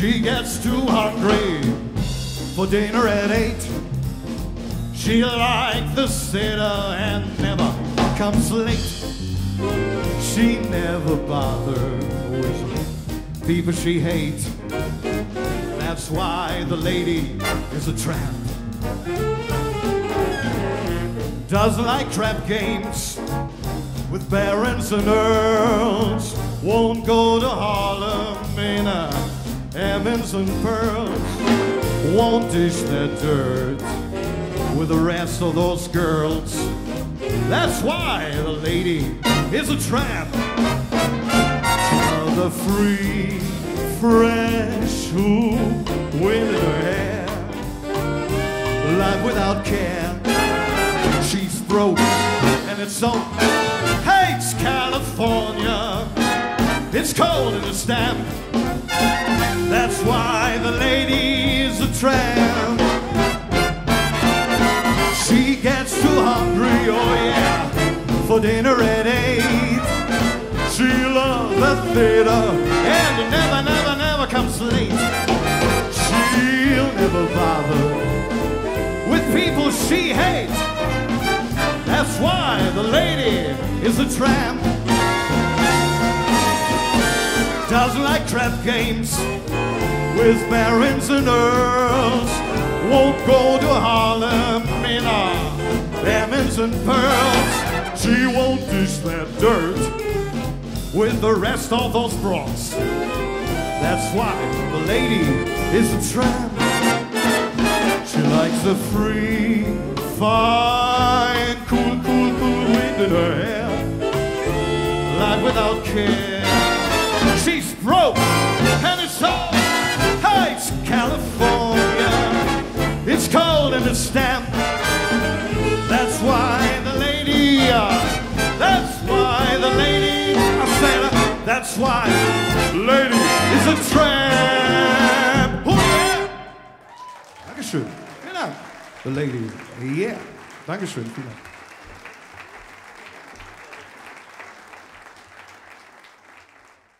She gets too hungry for dinner at eight. She like the sitter and never comes late. She never bothers with people she hates. That's why the lady is a tramp. Doesn't like trap games with barons and earls. Won't go to Harlem in a Evans and pearls. Won't dish their dirt with the rest of those girls. That's why the lady is a tramp. The free, fresh, who with her hair, life without care. She's broke, and it's so hates California. It's cold in the stamp. For dinner at eight. She loves the theater and never, never, never comes late. She'll never bother with people she hates. That's why the lady is a tramp. Doesn't like trap games with barons and earls. Won't go to Harlem in a diamonds and pearls. She won't dish that dirt with the rest of those bras. That's why the lady is a tramp. She likes the free, fine, cool, cool, cool wind in her hair. Life without care. She's broke and it's all hates California. It's cold and it's damp. That's why lady is a tramp. Oh yeah. Dankeschön. Vielen Dank. The lady, yeah. Dankeschön. Vielen Dank.